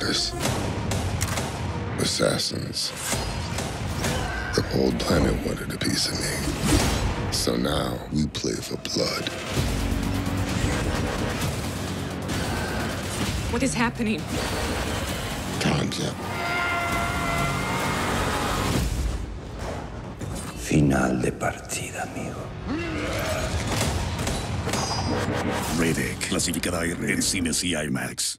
Stalkers. Assassins. The whole planet wanted a piece of me. So now we play for blood. What is happening? Time's up. Final de partida, amigo. Rated clasificada R en cines y IMAX.